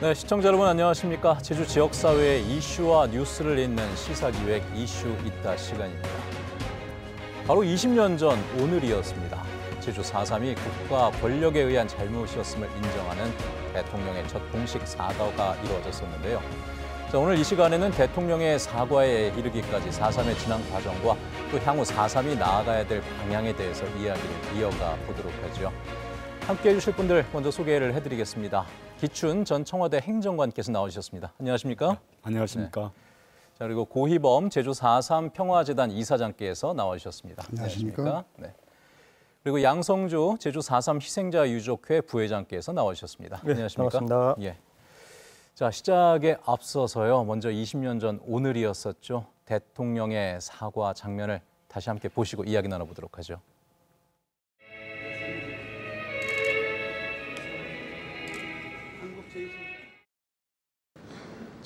네, 시청자 여러분 안녕하십니까? 제주 지역 사회의 이슈와 뉴스를 잇는 시사기획 이슈 있다 시간입니다. 바로 20년 전 오늘이었습니다. 제주 4.3이 국가 권력에 의한 잘못이었음을 인정하는 대통령의 첫 공식 사과가 이루어졌었는데요. 자, 오늘 이 시간에는 대통령의 사과에 이르기까지 4.3의 진행 과정과 또 향후 4.3이 나아가야 될 방향에 대해서 이야기를 이어가 보도록 하죠. 함께해 주실 분들 먼저 소개를 해드리겠습니다. 기춘 전 청와대 행정관께서 나오셨습니다. 안녕하십니까? 안녕하십니까. 자 그리고 고희범 제주 4.3 평화재단 이사장께서 나와주셨습니다. 안녕하십니까? 네. 그리고 양성주 제주 4.3 희생자 유족회 부회장께서 나와주셨습니다. 네, 안녕하십니까? 반갑습니다. 예. 자 시작에 앞서서요. 먼저 20년 전 오늘이었었죠. 대통령의 사과 장면을 다시 함께 보시고 이야기 나눠보도록 하죠.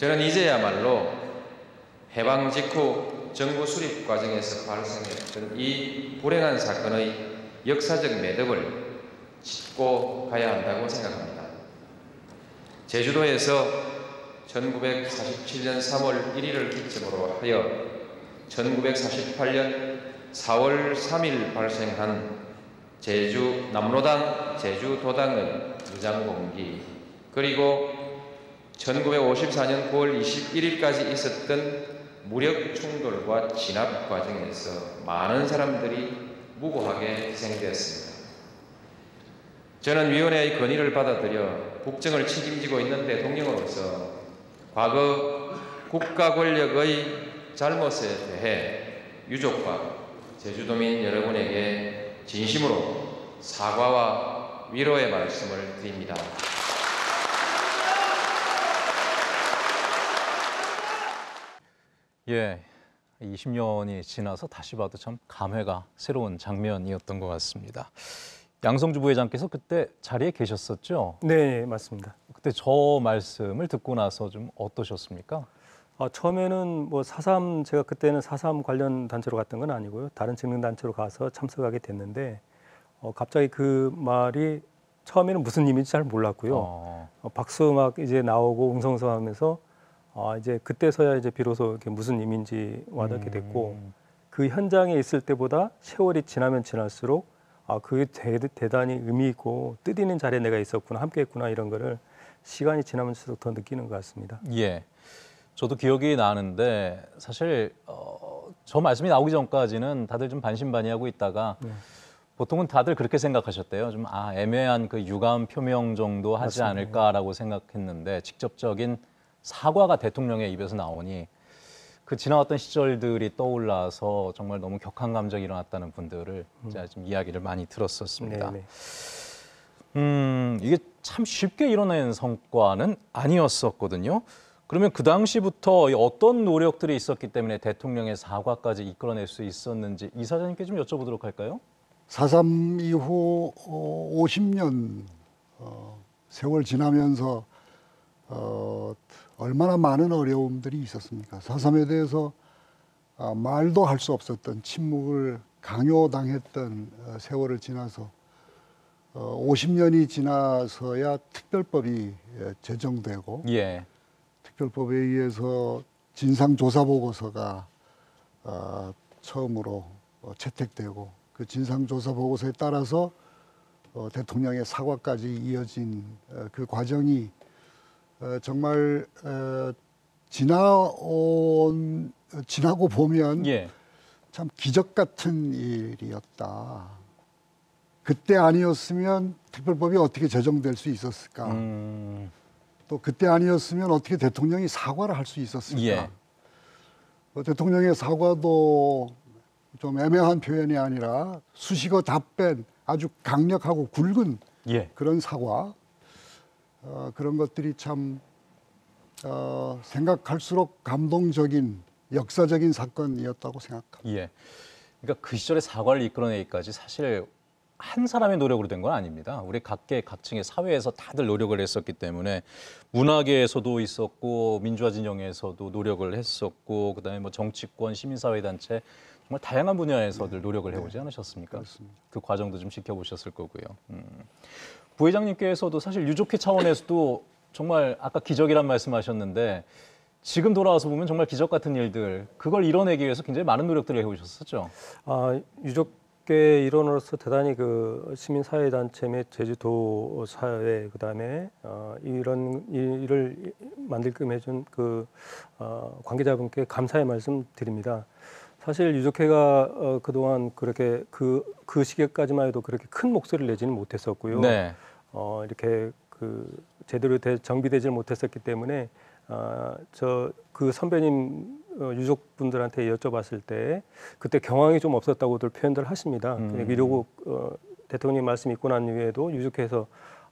저는 이제야말로 해방 직후 정부 수립 과정에서 발생했던 이 불행한 사건의 역사적 매듭을 짚고 가야 한다고 생각합니다. 제주도에서 1947년 3월 1일을 기점으로 하여 1948년 4월 3일 발생한 제주 남로당 제주도당의 무장공기 그리고 1954년 9월 21일까지 있었던 무력 충돌과 진압 과정에서 많은 사람들이 무고하게 희생되었습니다. 저는 위원회의 건의를 받아들여 국정을 책임지고 있는 대통령으로서 과거 국가 권력의 잘못에 대해 유족과 제주도민 여러분에게 진심으로 사과와 위로의 말씀을 드립니다. 예, 20년이 지나서 다시 봐도 참 감회가 새로운 장면이었던 것 같습니다. 양성주 부회장께서 그때 자리에 계셨었죠? 네, 맞습니다. 그때 저 말씀을 듣고 나서 좀 어떠셨습니까? 아, 처음에는 뭐 사삼 제가 그때는 사삼 관련 단체로 갔던 건 아니고요. 다른 직능 단체로 가서 참석하게 됐는데 어, 갑자기 그 말이 처음에는 무슨 의미인지 잘 몰랐고요. 어, 어, 박수 막 이제 나오고 웅성성하면서 아, 이제 그때서야 이제 비로소 이렇게 무슨 의미인지 와닿게 됐고 음, 그 현장에 있을 때보다 세월이 지나면 지날수록 아 그게 대, 대단히 의미 있고 뜻 있는 자리에 내가 있었구나 함께했구나 이런 거를 시간이 지나면서 더 느끼는 것 같습니다. 예, 저도 기억이 나는데 사실 어, 저 말씀이 나오기 전까지는 다들 좀 반신반의하고 있다가 네. 보통은 다들 그렇게 생각하셨대요. 좀 아, 애매한 그 유감 표명 정도 하지 맞습니다. 않을까라고 생각했는데 직접적인 사과가 대통령의 입에서 나오니 그 지나왔던 시절들이 떠올라서 정말 너무 격한 감정이 일어났다는 분들을 제가 좀 이야기를 많이 들었었습니다. 네, 네. 음, 이게 참 쉽게 이뤄낸 성과는 아니었었거든요. 그러면 그 당시부터 이 어떤 노력들이 있었기 때문에 대통령의 사과까지 이끌어낼 수 있었는지 이사장님께 좀 여쭤보도록 할까요? 4.3 이후 어, 50년 어, 세월 지나면서 어, 얼마나 많은 어려움들이 있었습니까? 4.3에 대해서 아, 말도 할 수 없었던 침묵을 강요당했던 어, 세월을 지나서 어, 50년이 지나서야 특별법이 예, 제정되고 예. 특별법에 의해서 진상조사 보고서가 어, 처음으로 어, 채택되고 그 진상조사 보고서에 따라서 어, 대통령의 사과까지 이어진 어, 그 과정이 어, 정말 어, 지나온 어, 지나고 보면 예. 참 기적 같은 일이었다. 그때 아니었으면 특별법이 어떻게 제정될 수 있었을까? 음, 또 그때 아니었으면 어떻게 대통령이 사과를 할 수 있었을까? 예. 어, 대통령의 사과도 좀 애매한 표현이 아니라 수식어 답변 아주 강력하고 굵은 예. 그런 사과 어, 그런 것들이 참 어, 생각할수록 감동적인 역사적인 사건이었다고 생각합니다. 예. 그러니까 그 시절의 사과를 이끌어내기까지 사실 한 사람의 노력으로 된 건 아닙니다. 우리 각계 각층의 사회에서 다들 노력을 했었기 때문에 문화계에서도 있었고 민주화 진영에서도 노력을 했었고 그다음에 뭐 정치권, 시민사회 단체 정말 다양한 분야에서들 노력을 해오지 않으셨습니까? 그렇습니다. 그 과정도 좀 지켜보셨을 거고요. 음. 부회장님께서도 사실 유족회 차원에서도 정말 아까 기적이란 말씀하셨는데 지금 돌아와서 보면 정말 기적 같은 일들 그걸 이뤄내기 위해서 굉장히 많은 노력들을 해오셨었죠. 아, 유족계 일원으로서 대단히 그 시민 사회 단체 및 제주도 사회 그다음에 어, 이런 일을 만들끔 해준 그 어, 관계자분께 감사의 말씀 드립니다. 사실 유족회가 어, 그동안 그렇게 그, 그 시기까지만 해도 그렇게 큰 목소리를 내지는 못했었고요. 네. 어, 이렇게 그 제대로 되, 정비되질 못했었기 때문에 아, 저 그 선배님 어, 유족분들한테 여쭤봤을 때 그때 경황이 좀 없었다고들 표현들 하십니다. 음. 이러고 어, 대통령 말씀 있고 난 이후에도 유족회에서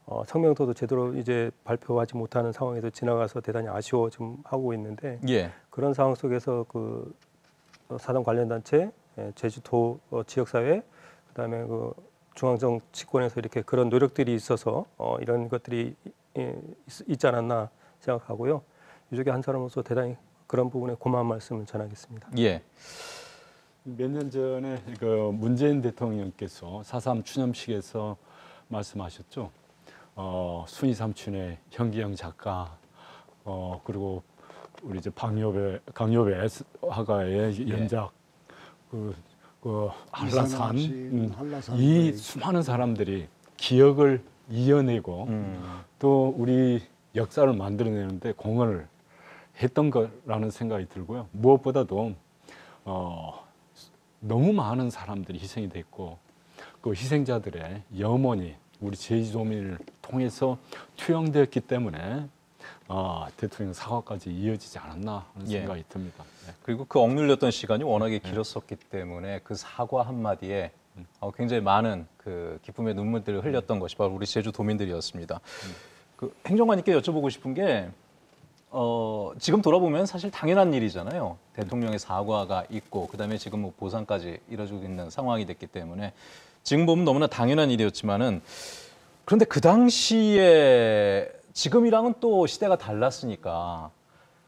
어, 성명서도 제대로 이제 발표하지 못하는 상황에서 지나가서 대단히 아쉬워 좀 하고 있는데 예. 그런 상황 속에서 그 어, 사단 관련 단체, 예, 제주도 어, 지역사회, 그다음에 그 중앙정치권에서 이렇게 그런 노력들이 있어서 어, 이런 것들이 예, 있, 있지 않았나 생각하고요. 유족의 한 사람으로서 대단히 그런 부분에 고마운 말씀을 전하겠습니다. 예. 몇 년 전에 그 문재인 대통령께서 4.3 추념식에서 말씀하셨죠. 어, 순이 삼촌의 현기영 작가, 어, 그리고 우리 이제 박요배, 강요배 화가의 예. 연작, 그, 그 한라산, 음, 한라산 이 거의. 수많은 사람들이 기억을 이어내고 음. 또 우리 역사를 만들어내는데 공헌을 했던 거라는 생각이 들고요. 무엇보다도 어, 너무 많은 사람들이 희생이 됐고 그 희생자들의 염원이 우리 제주도민을 통해서 투영되었기 때문에 어, 대통령 사과까지 이어지지 않았나 하는 예. 생각이 듭니다. 네. 그리고 그 억눌렸던 시간이 워낙에 길었었기 때문에 그 사과 한마디에 어, 굉장히 많은 그 기쁨의 눈물들을 흘렸던 것이 바로 우리 제주 도민들이었습니다. 그 행정관님께 여쭤보고 싶은 게 어, 지금 돌아보면 사실 당연한 일이잖아요. 대통령의 사과가 있고 그다음에 지금 뭐 보상까지 이뤄지고 있는 상황이 됐기 때문에 지금 보면 너무나 당연한 일이었지만은 그런데 그 당시에 지금이랑은 또 시대가 달랐으니까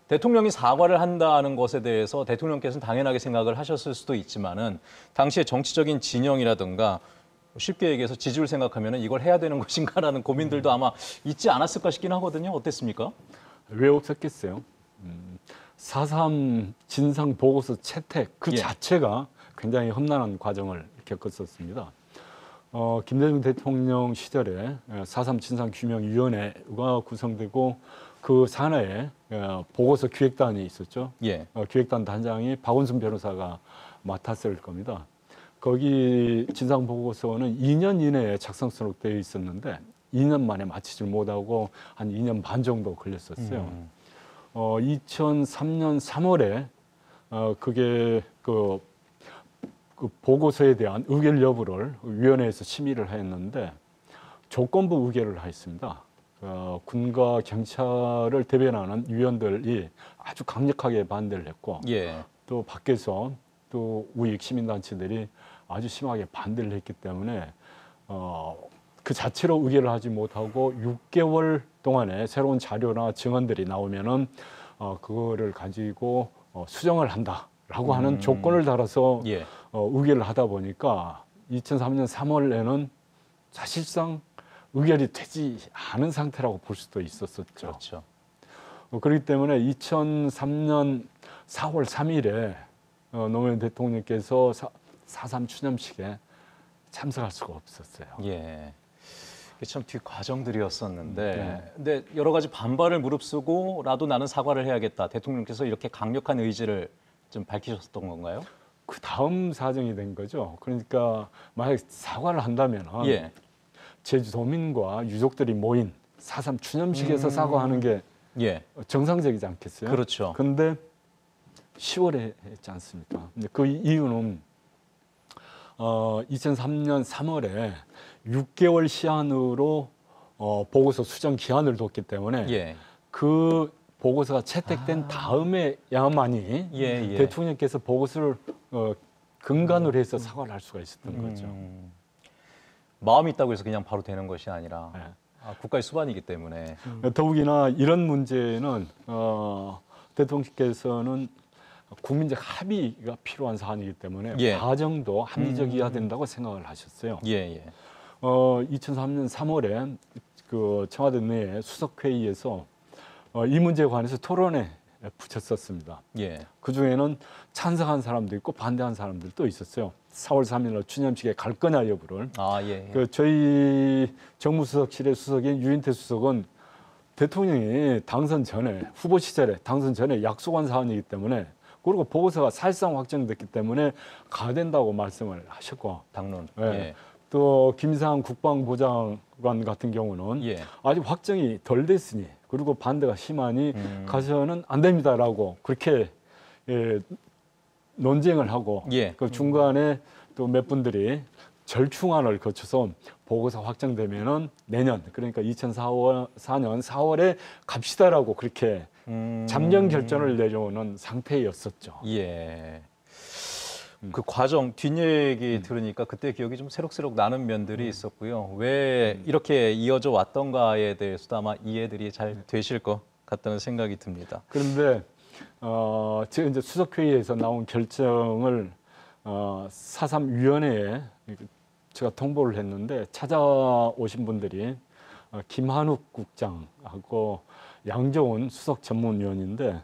대통령이 사과를 한다는 것에 대해서 대통령께서는 당연하게 생각을 하셨을 수도 있지만은 당시의 정치적인 진영이라든가 쉽게 얘기해서 지지를 생각하면 이걸 해야 되는 것인가라는 고민들도 아마 있지 않았을까 싶긴 하거든요. 어땠습니까? 왜 없었겠어요? 음, 4.3 진상 보고서 채택 그 예. 자체가 굉장히 험난한 과정을 겪었었습니다. 어, 김대중 대통령 시절에 4.3 진상 규명위원회가 구성되고 그 산하에 어, 보고서 기획단이 있었죠. 예. 어, 기획단 단장이 박원순 변호사가 맡았을 겁니다. 거기 진상 보고서는 2년 이내에 작성 수록 되어 있었는데 2년 만에 마치질 못하고 한 2년 반 정도 걸렸었어요. 음. 어, 2003년 3월에 어, 그게 그, 그 보고서에 대한 의결 여부를 위원회에서 심의를 했는데 조건부 의결을 했습니다. 어, 군과 경찰을 대변하는 위원들이 아주 강력하게 반대를 했고 예. 또 밖에서 또 우익 시민단체들이 아주 심하게 반대를 했기 때문에 어, 그 자체로 의결을 하지 못하고 6개월 동안에 새로운 자료나 증언들이 나오면은 어, 그거를 가지고 어, 수정을 한다라고 하는 음. 조건을 달아서 예. 어, 의결을 하다 보니까 2003년 3월에는 사실상 의결이 되지 않은 상태라고 볼 수도 있었었죠. 그렇죠. 어, 그렇기 때문에 2003년 4월 3일에 어, 노무현 대통령께서 4.3 추념식에 참석할 수가 없었어요. 예. 이게 참 뒷과정들이었었는데, 네. 근데 여러 가지 반발을 무릅쓰고라도 나는 사과를 해야겠다. 대통령께서 이렇게 강력한 의지를 좀 밝히셨던 건가요? 그 다음 사정이 된 거죠. 그러니까 만약 사과를 한다면 예. 제주도민과 유족들이 모인 4.3 추념식에서 음. 사과하는 게 예. 정상적이지 않겠어요? 그렇죠. 근데 10월에 했지 않습니까? 그 이유는 어, 2003년 3월에 6개월 시한으로 어, 보고서 수정 기한을 뒀기 때문에 예. 그 보고서가 채택된 다음에야만이 예, 예. 대통령께서 보고서를 어, 근간으로 해서 사과를 할 수가 있었던 거죠. 음, 마음이 있다고 해서 그냥 바로 되는 것이 아니라 네. 아, 국가의 수반이기 때문에 더욱이나 이런 문제는 어, 대통령께서는 국민적 합의가 필요한 사안이기 때문에 예. 과정도 합리적이어야 된다고 생각을 하셨어요. 예, 예. 어, 2003년 3월에 그 청와대 내 수석 회의에서 어, 이 문제에 관해서 토론에 붙였었습니다. 예. 그 중에는 찬성한 사람도 있고 반대한 사람들도 있었어요. 4월 3일 추념식에 갈 거냐 여부를. 아, 예. 예. 그 저희 정무수석실의 수석인 유인태 수석은 대통령이 당선 전에 후보 시절에 당선 전에 약속한 사안이기 때문에 그리고 보고서가 사실상 확정됐기 때문에 가야 된다고 말씀을 하셨고 당론. 예. 또 김상 국방보좌관 같은 경우는 예. 예. 아직 확정이 덜 됐으니 그리고 반대가 심하니 음. 가서는 안 됩니다라고 그렇게 예, 논쟁을 하고 예. 그 중간에 또 몇 분들이 절충안을 거쳐서 보고서 확정되면은 내년 그러니까 2004년 4월에 갑시다라고 그렇게 음. 잠정 결정을 내려오는 상태였었죠. 예. 음. 그 과정 뒷얘기 들으니까 그때 기억이 좀 새록새록 나는 면들이 있었고요. 왜 음. 이렇게 이어져 왔던가에 대해서도 아마 이해들이 잘 되실 것 같다는 생각이 듭니다. 그런데 어, 제가 이제 수석회의에서 나온 결정을 어, 사삼위원회에 제가 통보를 했는데 찾아오신 분들이 어, 김한욱 국장하고 양정훈 수석 전문위원인데 어,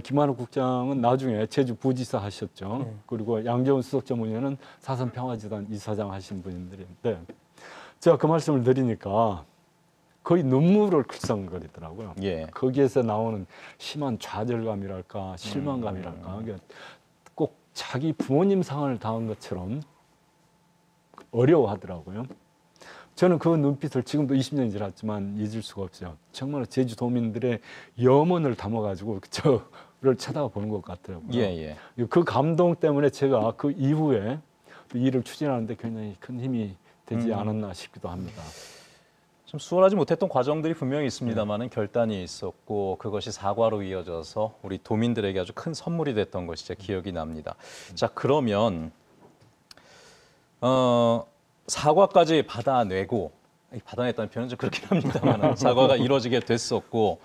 김한욱 국장은 나중에 제주 부지사 하셨죠. 그리고 양정훈 수석 전문위원은 사삼 평화재단 이사장 하신 분들인데 제가 그 말씀을 드리니까 거의 눈물을 글썽거리더라고요. 예. 거기에서 나오는 심한 좌절감이랄까 실망감이랄까 그게 꼭 자기 부모님 상을 당한 것처럼 어려워하더라고요. 저는 그 눈빛을 지금도 20년이 지났지만 잊을 수가 없어요. 정말 제주도민들의 염원을 담아가지고 저를 쳐다보는 것 같더라고요. 예, 예. 그 감동 때문에 제가 그 이후에 또 일을 추진하는데 굉장히 큰 힘이 되지 음. 않았나 싶기도 합니다. 좀 수월하지 못했던 과정들이 분명히 있습니다만은 결단이 있었고 그것이 사과로 이어져서 우리 도민들에게 아주 큰 선물이 됐던 것이 제 기억이 납니다. 자 그러면 어, 사과까지 받아내고 이 받아냈다는 표현은 좀 그렇긴 합니다만 사과가 이루어지게 됐었고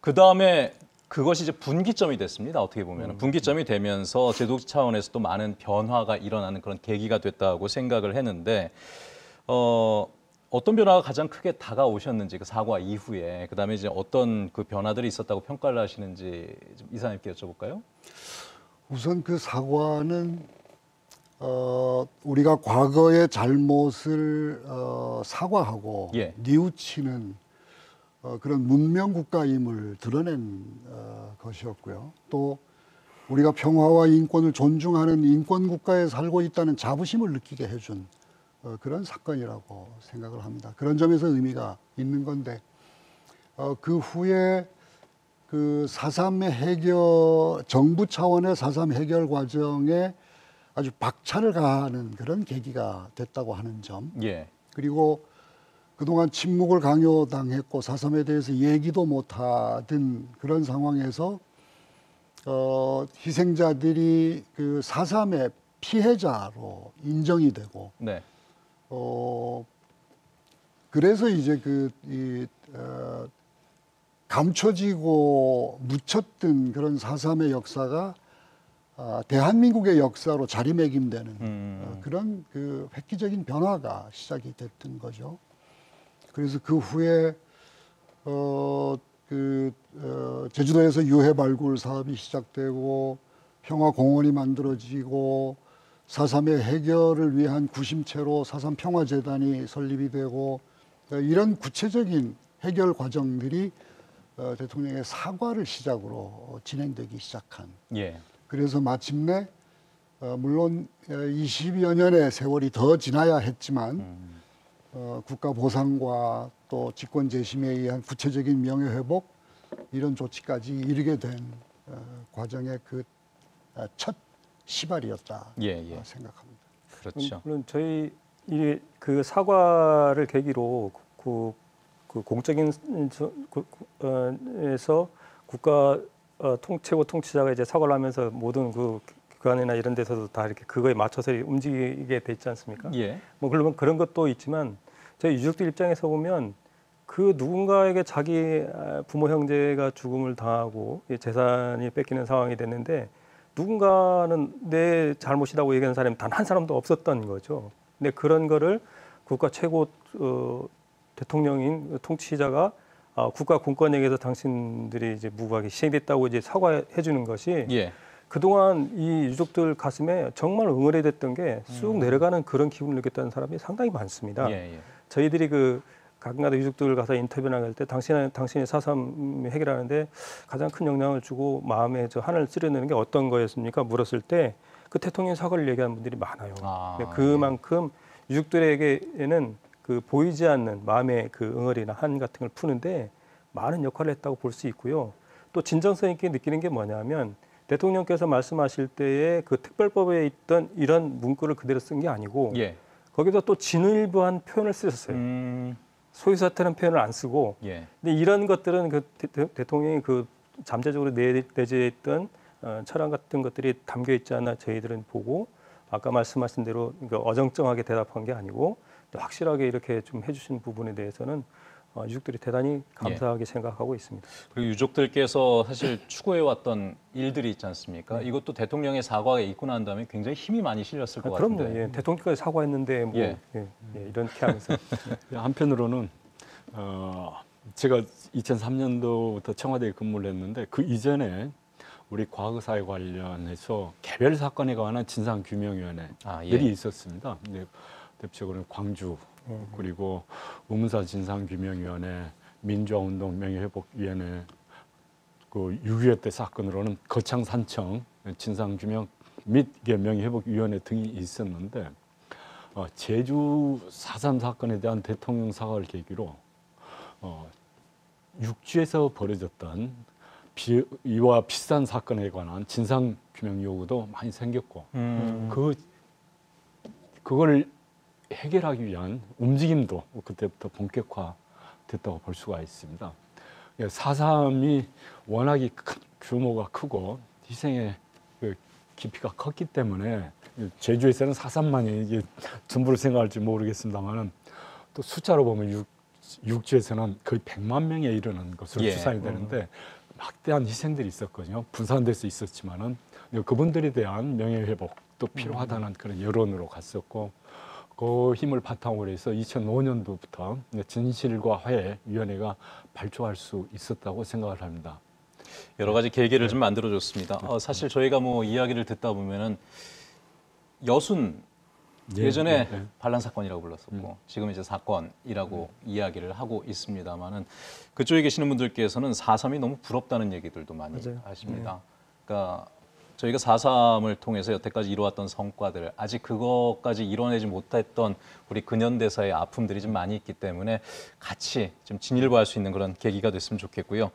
그 다음에 그것이 이제 분기점이 됐습니다. 어떻게 보면 분기점이 되면서 제도 차원에서도 많은 변화가 일어나는 그런 계기가 됐다고 생각을 했는데 어, 어떤 변화가 가장 크게 다가오셨는지 그 사과 이후에 그다음에 이제 어떤 그 변화들이 있었다고 평가를 하시는지 좀 이사님께 여쭤볼까요? 우선 그 사과는 어, 우리가 과거의 잘못을 어, 사과하고 예. 뉘우치는 어, 그런 문명 국가임을 드러낸 어, 것이었고요. 또 우리가 평화와 인권을 존중하는 인권 국가에 살고 있다는 자부심을 느끼게 해준 어, 그런 사건이라고 생각을 합니다. 그런 점에서 의미가 있는 건데 어, 그 후에 그 사삼의 해결 정부 차원의 사삼 해결 과정에 아주 박차를 가하는 그런 계기가 됐다고 하는 점 예. 그리고 그동안 침묵을 강요당했고 사삼에 대해서 얘기도 못하던 그런 상황에서 어, 희생자들이 그 사삼의 피해자로 인정이 되고 네. 어, 그래서 이제 그, 이, 어, 감춰지고 묻혔던 그런 사삼의 역사가 아, 대한민국의 역사로 자리매김되는 음. 어, 그런 그 획기적인 변화가 시작이 됐던 거죠. 그래서 그 후에 어, 그 어, 제주도에서 유해 발굴 사업이 시작되고 평화 공원이 만들어지고 사삼의 해결을 위한 구심체로 사삼 평화재단이 설립이 되고 어, 이런 구체적인 해결 과정들이 어, 대통령의 사과를 시작으로 어, 진행되기 시작한 예. 그래서 마침내 어, 물론 20여 년의 세월이 더 지나야 했지만 음. 어, 국가 보상과 또 직권 재심에 의한 구체적인 명예 회복 이런 조치까지 이르게 된 어, 과정의 그첫 시발이었다 예, 예. 어, 생각합니다. 그렇죠. 물론 저희 이그 사과를 계기로 그, 그 공적인 저- 그- 그, 어, 에서 국가 어, 통 최고 통치자가 이제 사과를 하면서 모든 그 기관이나 이런 데서도 다 이렇게 그거에 맞춰서 움직이게 돼 있지 않습니까? 예. 뭐 물론 그런 것도 있지만 저희 유족들 입장에서 보면 그 누군가에게 자기 아, 부모 형제가 죽음을 당하고 이 재산이 뺏기는 상황이 됐는데 누군가는 내 잘못이라고 얘기하는 사람이 단 한 사람도 없었던 거죠. 근데 그런 거를 국가 최고 어, 대통령인 통치자가 어, 국가 공권력에서 당신들이 이제 무고하게 희생됐다고 이제 사과해 주는 것이 예. 그동안 이 유족들 가슴에 정말 응어리 됐던 게쑥 내려가는 그런 기분을 느꼈다는 사람이 상당히 많습니다. 음. 예, 예. 저희들이 그 가끔가다 유족들 가서 인터뷰나 할 때 당신 당신이 사삼 해결하는데 가장 큰 영향을 주고 마음에 저 하늘을 찌르는 게 어떤 거였습니까? 물었을 때 그 대통령 사과를 얘기하는 분들이 많아요. 아, 네, 그만큼 유족들에게는 그 보이지 않는 마음의 그 응어리나 한 같은 걸 푸는데 많은 역할을 했다고 볼 수 있고요. 또 진정성 있게 느끼는 게 뭐냐면 대통령께서 말씀하실 때에 그 특별법에 있던 이런 문구를 그대로 쓴 게 아니고 예. 거기서 또 진일보한 표현을 쓰셨어요. 음, 소유사태는 표현을 안 쓰고 예. 근데 이런 것들은 그 대, 통령이그 잠재적으로 내, 내재했던 어, 철학 같은 것들이 담겨 있지 않나 저희들은 보고 아까 말씀하신 대로 그 어정쩡하게 대답한 게 아니고 또 확실하게 이렇게 좀 해주신 부분에 대해서는 어, 유족들이 대단히 감사하게 생각하고 있습니다. 그리고 유족들께서 사실 추구해왔던 일들이 있지 않습니까? 이것도 대통령의 사과가 있고 난 다음에 굉장히 힘이 많이 실렸을 것 아, 그럼요. 같은데. 예, 대통령까지 사과했는데 뭐 예. 예, 예, 이렇게 하면서 한편으로는 어, 제가 2003년도부터 청와대에 근무를 했는데 그 이전에 우리 과거사에 관련해서 개별 사건에 관한 진상규명위원회들이 아, 예. 있었습니다. 근데 대표적으로 광주 음. 그리고 우문사 진상규명위원회, 민주화운동 명예회복위원회, 그 6.25 때 사건으로는 거창산청 진상규명 및 명예회복위원회 등이 있었는데 어, 제주 4.3 사건에 대한 대통령 사과를 계기로 어, 육지에서 벌어졌던 비, 이와 비슷한 사건에 관한 진상 규명 요구도 많이 생겼고 음, 그 그걸 해결하기 위한 움직임도 그때부터 본격화됐다고 볼 수가 있습니다. 예, 4.3이 워낙에 큰 규모가 크고 희생의 그 깊이가 컸기 때문에 제주에서는 4.3만이 이게 전부를 생각할지 모르겠습니다만은 또 숫자로 보면 육, 육지에서는 거의 100만 명에 이르는 것으로 예. 추산이 되는데 막대한 희생들이 있었거든요. 분산돼서 있었지만은 그분들에 대한 명예 회복도 필요하다는 그런 여론으로 갔었고 그 힘을 바탕으로 해서 2005년도부터 진실과 화해 위원회가 발족할 수 있었다고 생각을 합니다. 여러 가지 계기를 좀 만들어줬습니다. 어, 사실 저희가 뭐 이야기를 듣다 보면은 여순 예, 예전에 예, 예. 반란 사건이라고 불렀었고 지금 이제 사건이라고 이야기를 하고 있습니다만은 그쪽에 계시는 분들께서는 4.3이 너무 부럽다는 얘기들도 많이 맞아요. 하십니다. 그러니까 저희가 4.3을 통해서 여태까지 이루었던 성과들 아직 그것까지 이뤄내지 못했던 우리 근현대사의 아픔들이 좀 많이 있기 때문에 같이 좀 진일보할 수 있는 그런 계기가 됐으면 좋겠고요.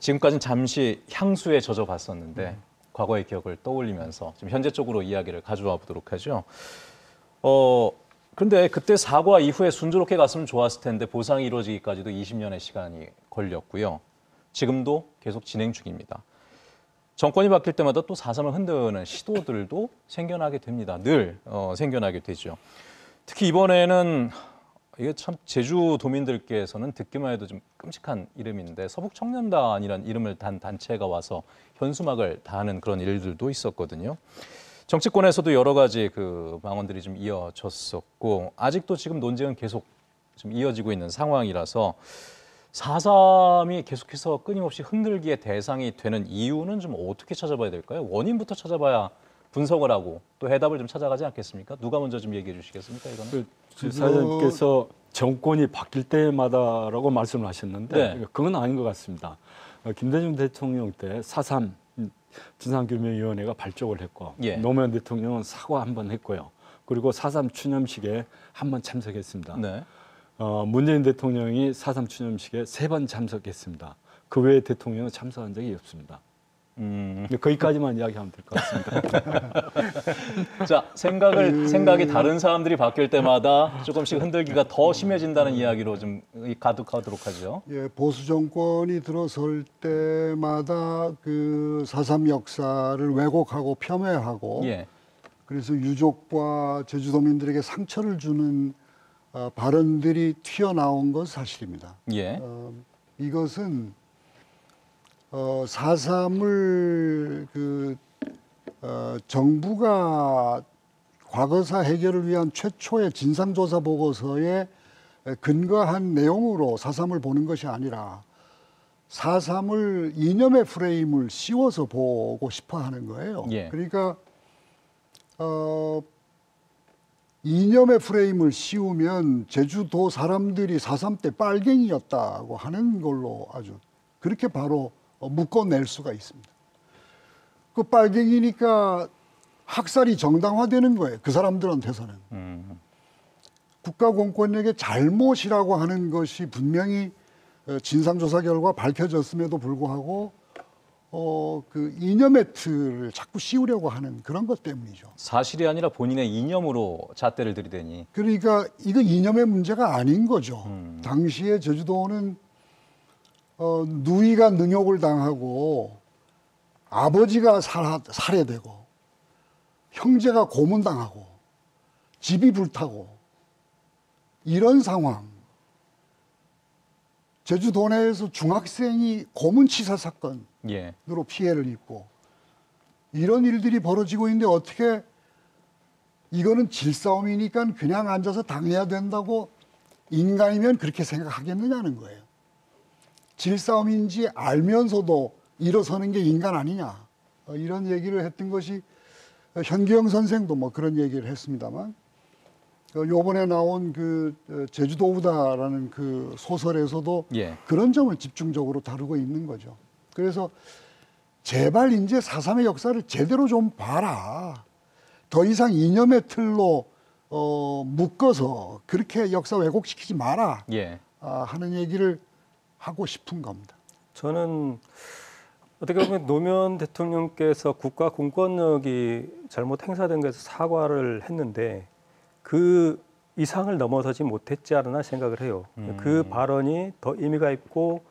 지금까지는 잠시 향수에 젖어 봤었는데 과거의 기억을 떠올리면서 좀 현재 쪽으로 이야기를 가져와 보도록 하죠. 어, 그런데 그때 사과 이후에 순조롭게 갔으면 좋았을 텐데 보상이 이루어지기까지도 20년의 시간이 걸렸고요. 지금도 계속 진행 중입니다. 정권이 바뀔 때마다 또 4.3을 흔드는 시도들도 생겨나게 됩니다. 늘 어, 생겨나게 되죠. 특히 이번에는 이게 참 제주 도민들께서는 듣기만 해도 좀 끔찍한 이름인데 서북 청년단이라는 이름을 단 단체가 와서 현수막을 다하는 그런 일들도 있었거든요. 정치권에서도 여러 가지 그 망언들이 좀 이어졌었고 아직도 지금 논쟁은 계속 좀 이어지고 있는 상황이라서 4.3이 계속해서 끊임없이 흔들기의 대상이 되는 이유는 좀 어떻게 찾아봐야 될까요? 원인부터 찾아봐야 분석을 하고 또 해답을 좀 찾아가지 않겠습니까? 누가 먼저 좀 얘기해 주시겠습니까? 이거는? 그 지사장께서 정권이 바뀔 때마다라고 말씀을 하셨는데 네. 그건 아닌 것 같습니다. 어, 김대중 대통령 때 4.3 진상규명위원회가 발족을 했고 예. 노무현 대통령은 사과 한 번 했고요. 그리고 4.3 추념식에 한 번 참석했습니다. 네. 어, 문재인 대통령이 4.3 추념식에 세 번 참석했습니다. 그 외에 대통령은 참석한 적이 없습니다. 음, 거기까지만 이야기하면 될 것 같습니다. 자 생각을 생각이 다른 사람들이 바뀔 때마다 조금씩 흔들기가 더 심해진다는 이야기로 좀 가득하도록 하죠. 예, 보수 정권이 들어설 때마다 그 사삼 역사를 왜곡하고 폄훼하고 예. 그래서 유족과 제주도민들에게 상처를 주는 어, 발언들이 튀어나온 건 사실입니다. 예. 어, 이것은 어, 4.3을 그 어, 정부가 과거사 해결을 위한 최초의 진상조사 보고서에 근거한 내용으로 사삼을 보는 것이 아니라 사삼을 이념의 프레임을 씌워서 보고 싶어 하는 거예요. 예. 그러니까 어, 이념의 프레임을 씌우면 제주도 사람들이 사삼 때 빨갱이였다고 하는 걸로 아주 그렇게 바로 어, 묶어낼 수가 있습니다. 그 빨갱이니까 학살이 정당화되는 거예요. 그 사람들한테서는. 음. 국가 공권력의 잘못이라고 하는 것이 분명히 어, 진상조사 결과 밝혀졌음에도 불구하고 어, 그 이념의 틀을 자꾸 씌우려고 하는 그런 것 때문이죠. 사실이 아니라 본인의 이념으로 잣대를 들이대니 그러니까 이거 이념의 문제가 아닌 거죠. 음. 당시에 제주도는 어, 누이가 능욕을 당하고 아버지가 살, 살해되고 형제가 고문당하고 집이 불타고 이런 상황. 제주도 내에서 중학생이 고문치사 사건 으로 예. 피해를 입고 이런 일들이 벌어지고 있는데 어떻게 이거는 질싸움이니까 그냥 앉아서 당해야 된다고 인간이면 그렇게 생각하겠느냐는 거예요. 질싸움인지 알면서도 일어서는 게 인간 아니냐. 어, 이런 얘기를 했던 것이 현기영 선생도 뭐 그런 얘기를 했습니다만 어, 요번에 나온 그 어, 제주도 우다라는 그 소설에서도 예. 그런 점을 집중적으로 다루고 있는 거죠. 그래서 제발 이제 사삼의 역사를 제대로 좀 봐라. 더 이상 이념의 틀로 어, 묶어서 그렇게 역사 왜곡시키지 마라 예. 아, 하는 얘기를 하고 싶은 겁니다. 저는 어떻게 보면 노무현 대통령께서 국가 공권력이 잘못 행사된 것에서 사과를 했는데 그 이상을 넘어서지 못했지 않나 생각을 해요. 음. 그 발언이 더 의미가 있고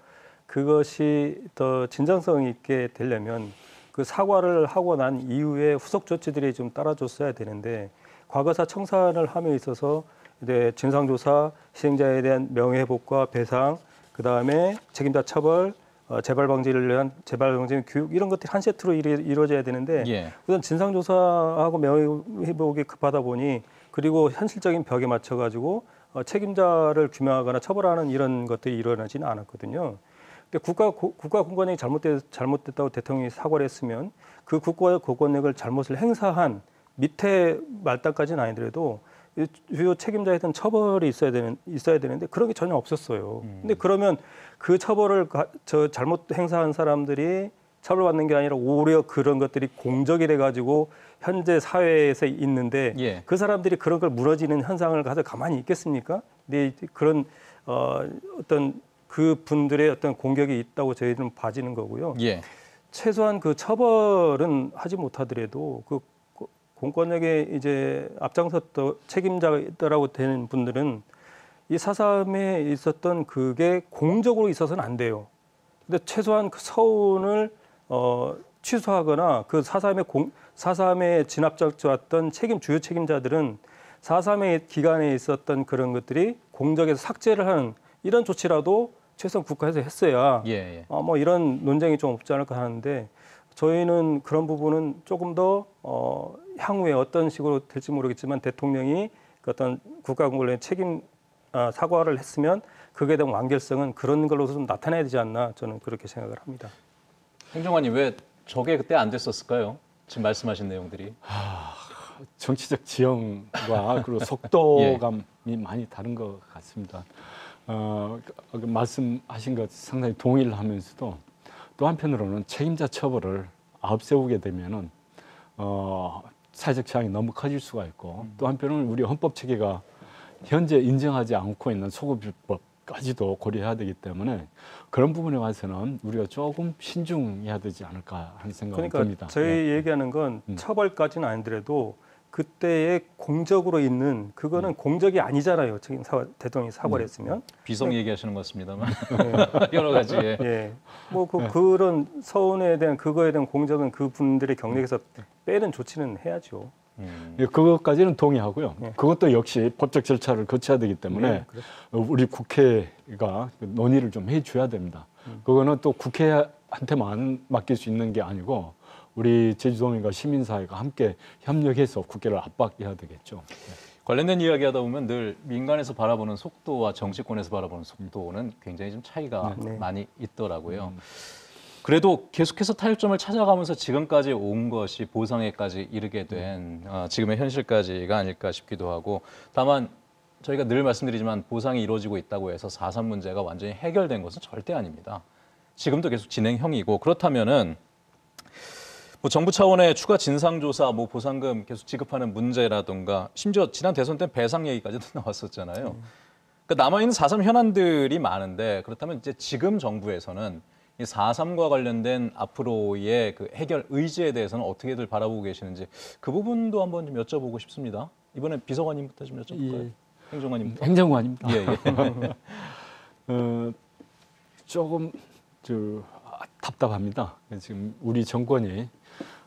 그것이 더 진정성 있게 되려면 그 사과를 하고 난 이후에 후속 조치들이 좀 따라줬어야 되는데 과거사 청산을 함에 있어서 이제 진상조사, 희생자에 대한 명예회복과 배상, 그 다음에 책임자 처벌, 어, 재발 방지를 위한 재발 방지 교육 이런 것들이 한 세트로 이루, 이루어져야 되는데 예. 우선 진상 조사하고 명예 회복이 급하다 보니 그리고 현실적인 벽에 맞춰 가지고 어, 책임자를 규명하거나 처벌하는 이런 것들이 일어나지는 않았거든요. 근데 국가 고- 국가 공권력이 잘못됐, 잘못됐다고 대통령이 사과를 했으면 그 국가 공권력을 잘못을 행사한 밑에 말단까지는 아니더라도 이 주요 책임자에 대한 처벌이 있어야 되는 있어야 되는데 그런 게 전혀 없었어요. 근데 그러면 그 처벌을 가, 저 잘못 행사한 사람들이 처벌받는 게 아니라 오히려 그런 것들이 공적이 돼 가지고 현재 사회에서 있는데 예. 그 사람들이 그런 걸 무너지는 현상을 가서 가만히 있겠습니까? 근데 그런 어, 어떤 그 분들의 어떤 공격이 있다고 저희들은 봐지는 거고요. 예. 최소한 그 처벌은 하지 못하더라도 그 고- 공권력에 이제 앞장섰던 책임자라고 되는 분들은 이 사삼에 있었던 그게 공적으로 있어서는 안 돼요. 근데 최소한 그 서운을 어, 취소하거나 그 사삼의 공 사삼에 진압작조했던 책임 주요 책임자들은 사삼의 기간에 있었던 그런 것들이 공적에서 삭제를 하는 이런 조치라도 최소한 국가에서 했어야 예. 예. 어, 뭐 이런 논쟁이 좀 없지 않을까 하는데 저희는 그런 부분은 조금 더 어, 향후에 어떤 식으로 될지 모르겠지만 대통령이 그 어떤 국가공권력의 책임 아, 사과를 했으면 그에 대한 완결성은 그런 걸로서 좀 나타나야 되지 않나 저는 그렇게 생각을 합니다. 행정관님 왜 저게 그때 안 됐었을까요? 지금 말씀하신 내용들이. 정치적 지형과 그리고 속도감이 많이 다른 것 같습니다. 어, 그 말씀하신 것 상당히 동의를 하면서도 또 한편으로는 책임자 처벌을 앞세우게 되면은 어, 사회적 지향이 너무 커질 수가 있고 또 한편으로는 우리 헌법 체계가 현재 인정하지 않고 있는 소급요법까지도 고려해야 되기 때문에 그런 부분에 와서는 우리가 조금 신중해야 되지 않을까 하는 생각이 그러니까 듭니다. 저희 네. 얘기하는 건 음. 처벌까지는 아니더라도 그때의 공적으로 있는 그거는 공적이 아니잖아요. 지금 사, 대통령이 사과를 했으면. 비성 얘기하시는 것 같습니다만 여러 가지. 예. 예. 뭐 그, 그런 서운에 대한 그거에 대한 공적은 그 분들의 경력에서 빼는 조치는 해야죠. 음. 예, 그것까지는 동의하고요. 네. 그것도 역시 법적 절차를 거쳐야 되기 때문에 네. 어, 우리 국회가 그 논의를 좀 해줘야 됩니다. 음. 그거는 또 국회한테만 맡길 수 있는 게 아니고 우리 제주도민과 시민사회가 함께 협력해서 국회를 압박해야 되겠죠. 관련된 이야기 하다 보면 늘 민간에서 바라보는 속도와 정치권에서 바라보는 속도는 굉장히 좀 차이가 네. 많이 있더라고요. 그래도 계속해서 타협점을 찾아가면서 지금까지 온 것이 보상에까지 이르게 된 어, 지금의 현실까지가 아닐까 싶기도 하고 다만 저희가 늘 말씀드리지만 보상이 이루어지고 있다고 해서 4.3 문제가 완전히 해결된 것은 절대 아닙니다. 지금도 계속 진행형이고 그렇다면은 뭐 정부 차원의 추가 진상조사, 뭐 보상금 계속 지급하는 문제라든가 심지어 지난 대선 때 배상 얘기까지도 나왔었잖아요. 그러니까 남아있는 4.3 현안들이 많은데 그렇다면 이제 지금 정부에서는 이 4.3과 관련된 앞으로의 그 해결 의지에 대해서는 어떻게들 바라보고 계시는지 그 부분도 한번 좀 여쭤보고 싶습니다. 이번에 비서관님부터 좀 여쭤볼까요? 예. 행정관님부터. 행정관입니다. 예, 예. 어, 조금 저 아, 답답합니다. 지금 우리 정권이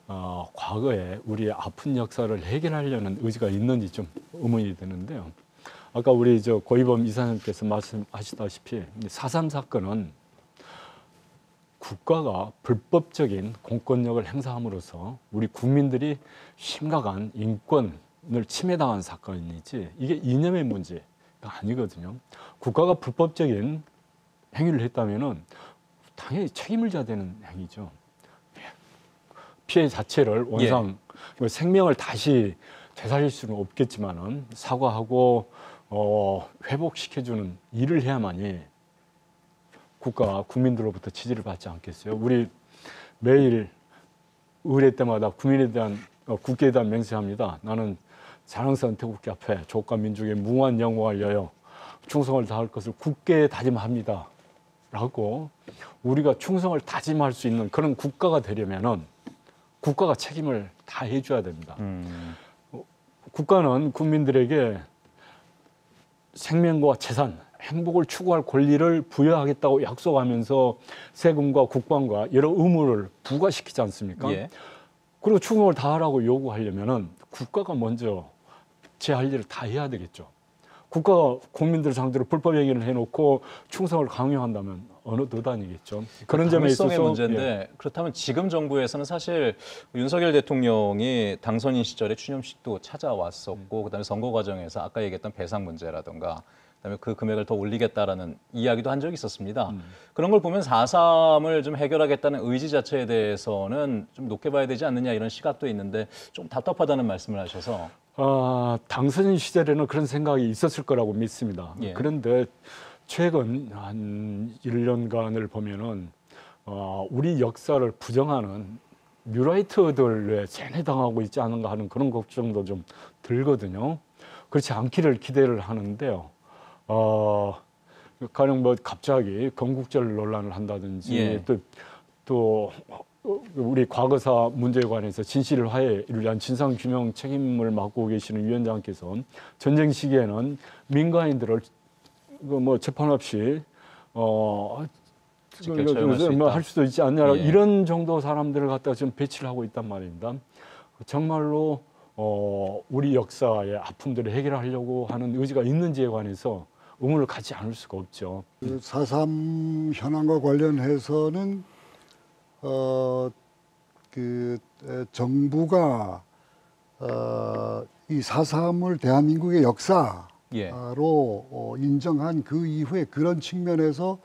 어, 과거에 우리의 아픈 역사를 해결하려는 의지가 있는지 좀 의문이 드는데요. 아까 우리 저 고이범 이사님께서 말씀하시다시피 사삼 사건은 국가가 불법적인 공권력을 행사함으로써 우리 국민들이 심각한 인권을 침해당한 사건이지 이게 이념의 문제가 아니거든요. 국가가 불법적인 행위를 했다면은 당연히 책임을 져야 되는 행위죠. 피해 자체를 원상 뭐 생명을 다시 되살릴 수는 없겠지만은 사과하고 어, 회복시켜주는 일을 해야만이 국가가 국민들로부터 지지를 받지 않겠어요. 우리 매일 의뢰 때마다 국민에 대한 어, 국회에 대한 맹세합니다. 나는 자랑스러운 태국기 앞에 조국과 민족의 무한 영광을 위하여 충성을 다할 것을 굳게 다짐합니다. 라고 우리가 충성을 다짐할 수 있는 그런 국가가 되려면은 국가가 책임을 다 해줘야 됩니다. 음, 국가는 국민들에게 생명과 재산, 행복을 추구할 권리를 부여하겠다고 약속하면서 세금과 국방과 여러 의무를 부과시키지 않습니까? 예. 그리고 충성을 다하라고 요구하려면은 국가가 먼저 제 할 일을 다 해야 되겠죠. 국가가 국민들 상대로 불법 행위를 해놓고 충성을 강요한다면 어느 도단이겠죠. 그런 점에 있어서 문제인데 예. 그렇다면 지금 정부에서는 사실 윤석열 대통령이 당선인 시절에 추념식도 찾아왔었고 그다음에 선거 과정에서 아까 얘기했던 배상 문제라든가 그다음에 그 금액을 더 올리겠다라는 이야기도 한 적이 있었습니다. 음. 그런 걸 보면 4.3을 좀 해결하겠다는 의지 자체에 대해서는 좀 높게 봐야 되지 않느냐 이런 시각도 있는데 좀 답답하다는 말씀을 하셔서 아, 당선인 시절에는 그런 생각이 있었을 거라고 믿습니다. 예. 그런데 최근 한 1년간을 보면은 어, 우리 역사를 부정하는 뉴라이트들에 세뇌당하고 있지 않은가 하는 그런 걱정도 좀 들거든요. 그렇지 않기를 기대를 하는데요. 어, 가령 뭐 갑자기 건국절 논란을 한다든지 예. 또, 또 어, 우리 과거사 문제에 관해서 진실 화해를 위한 진상 규명 책임을 맡고 계시는 위원장께서 전쟁 시기에는 민간인들을 그뭐 재판 없이 어 있다. 뭐할 수도 있지 않냐 예. 이런 정도 사람들을 갖다가 지금 배치를 하고 있단 말입니다. 정말로 어 우리 역사의 아픔들을 해결하려고 하는 의지가 있는지에 관해서 의문을 갖지 않을 수가 없죠. 그4.3 현황과 관련해서는 어, 그 에, 정부가 어, 이 4.3을 대한민국의 역사로 예. 어, 인정한 그 이후에 그런 측면에서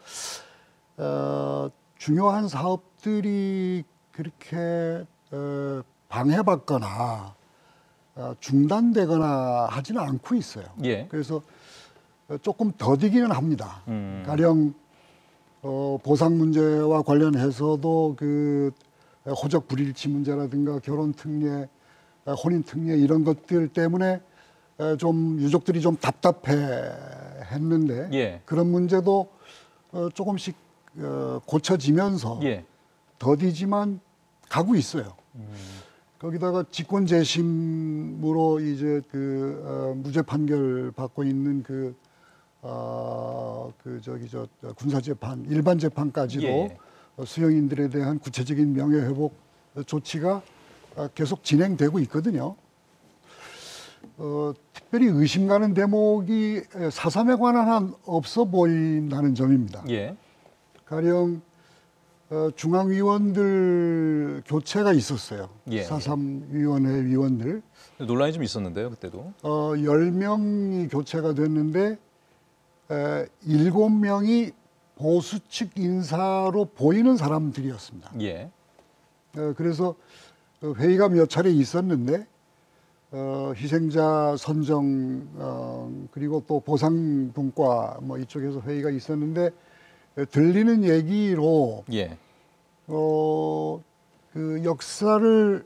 어, 중요한 사업들이 그렇게 어, 방해받거나 어, 중단되거나 하지는 않고 있어요. 예. 그래서 어, 조금 더디기는 합니다. 음. 가령 어, 보상 문제와 관련해서도 그 호적 불일치 문제라든가 결혼 특례, 어, 혼인 특례 이런 것들 때문에 어, 좀 유족들이 좀 답답해 했는데 예. 그런 문제도 어, 조금씩 어, 고쳐지면서 예. 더디지만 가고 있어요. 거기다가 직권 재심으로 이제 그 어, 무죄 판결 받고 있는 그 어, 그 저기 저 군사 재판 일반 재판까지도 예. 어, 수용인들에 대한 구체적인 명예 회복 조치가 어, 계속 진행되고 있거든요. 어, 특별히 의심 가는 대목이 사삼에 관한 한 없어 보인다는 점입니다. 예. 가령 어, 중앙위원들 교체가 있었어요. 예. 사삼 위원회 위원들 논란이 좀 있었는데요, 그때도. 어, 10명이 교체가 됐는데 에, 7명이 보수 측 인사로 보이는 사람들이었습니다. 예. 어, 그래서 그 회의가 몇 차례 있었는데 어, 희생자 선정 어, 그리고 또 보상 분과 뭐 이쪽에서 회의가 있었는데 에, 들리는 얘기로 예. 어, 그 역사를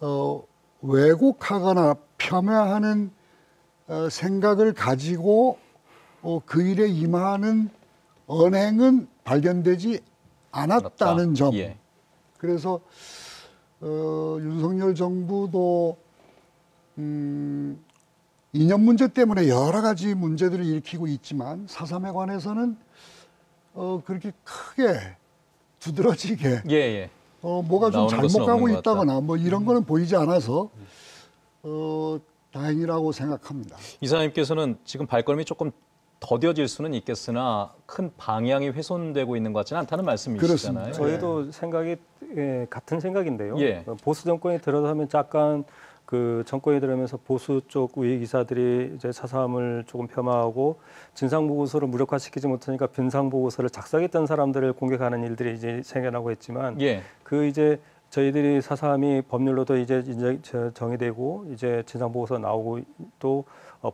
어, 왜곡하거나 폄하하는 어, 생각을 가지고 어, 그 일에 임하는 언행은 발견되지 않았다는 점. 예. 그래서 어, 윤석열 정부도 음, 이념 문제 때문에 여러 가지 문제들을 일으키고 있지만 사삼에 관해서는 어, 그렇게 크게 두드러지게 예, 예. 어, 뭐가 좀 잘못 가고. 음. 있다거나 뭐 이런 거는 보이지 않아서 어, 다행이라고 생각합니다. 이사님께서는 지금 발걸음이 조금 더뎌질 수는 있겠으나 큰 방향이 훼손되고 있는 것 같지는 않다는 말씀이시잖아요. 그렇습니다. 저희도 생각이 예, 같은 생각인데요. 예. 어, 보수 정권이 들어서면 약간 그 정권이 들어오면서 보수 쪽 우익 기사들이 이제 사삼을 조금 폄하하고 진상 보고서를 무력화시키지 못하니까 변상 보고서를 작성했던 사람들을 공격하는 일들이 이제 생겨나고 있지만 예. 그 이제 저희들이 사삼이 법률로도 이제 이제 저- 정의되고 이제 진상 보고서 나오고 또 어,